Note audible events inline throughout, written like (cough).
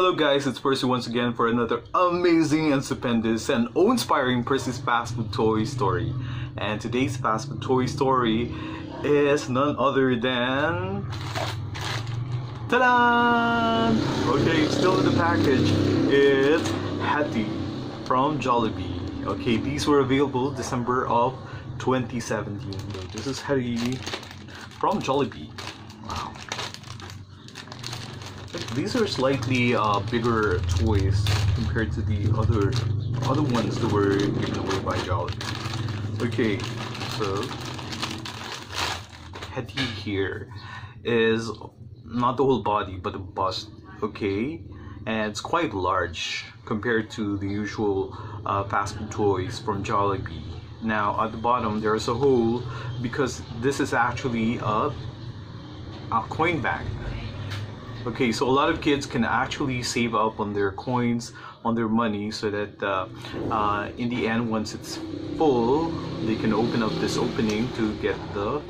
Hello guys, it's Percy once again for another amazing and stupendous and awe-inspiring Percy's Fast Food Toy Story. And today's Fast Food Toy Story is none other than... Ta-da! Okay, still in the package, it's Hetty from Jollibee. Okay, these were available December of 2017. This is Hetty from Jollibee. These are slightly uh, bigger toys compared to the other other ones that were given away by Jollibee. Okay, so Hetty here is not the whole body but the bust. Okay, and it's quite large compared to the usual uh, fast food toys from Jollibee. Now at the bottom there's a hole because this is actually a a coin bank Okay, so a lot of kids can actually save up on their coins, on their money, so that uh, uh, in the end, once it's full, they can open up this opening to get the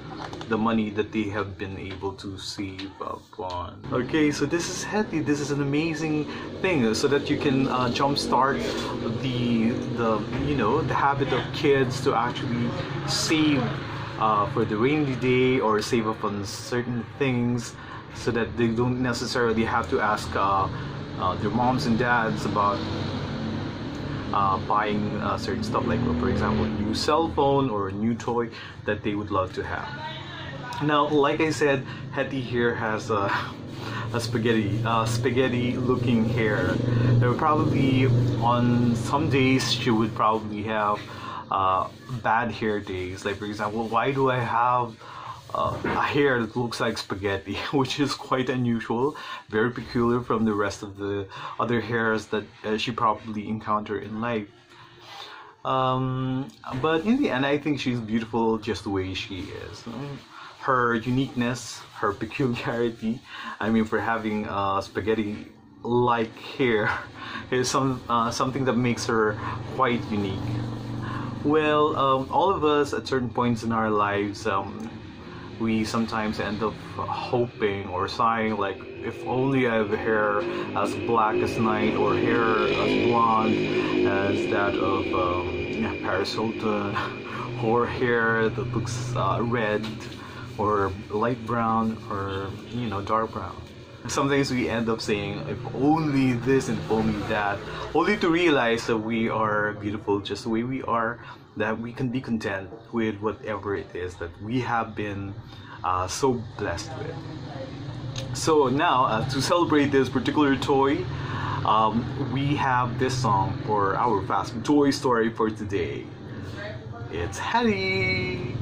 the money that they have been able to save up on. Okay, so this is healthy. This is an amazing thing, so that you can uh, jumpstart the the you know the habit of kids to actually save uh, for the rainy day or save up on certain things so that they don't necessarily have to ask uh, uh, their moms and dads about uh, buying uh, certain stuff like for example a new cell phone or a new toy that they would love to have. Now like I said Hetty here has a, (laughs) a spaghetti spaghetti looking hair. There probably on some days she would probably have uh, bad hair days. Like for example why do I have uh, a hair that looks like spaghetti, (laughs) which is quite unusual, very peculiar from the rest of the other hairs that uh, she probably encountered in life. Um, but in the end, I think she's beautiful just the way she is. Her uniqueness, her (laughs) peculiarity, I mean, for having uh, spaghetti like hair (laughs) is some uh, something that makes her quite unique. Well, um, all of us at certain points in our lives um, we sometimes end up hoping or sighing like if only I have hair as black as night or hair as blonde as that of um, Paris Hilton (laughs) or hair that looks uh, red or light brown or you know dark brown. Sometimes we end up saying if only this and only that only to realize that we are beautiful just the way we are that we can be content with whatever it is that we have been uh, so blessed with. So now, uh, to celebrate this particular toy, um, we have this song for our Fast Toy Story for today. It's Hetty!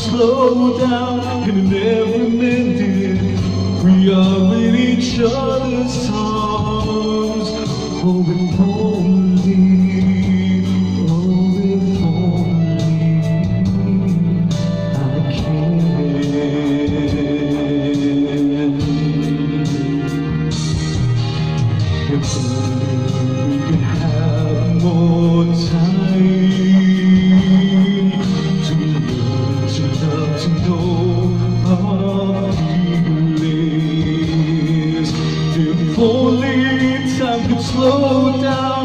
slow down and it never mended. We are in each other's arms, holding only, holding only I can. Only time could slow down.